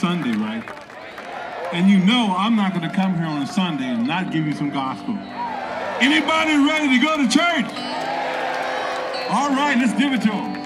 Sunday, right? And you know I'm not going to come here on a Sunday and not give you some gospel. Anybody ready to go to church? All right, let's give it to them.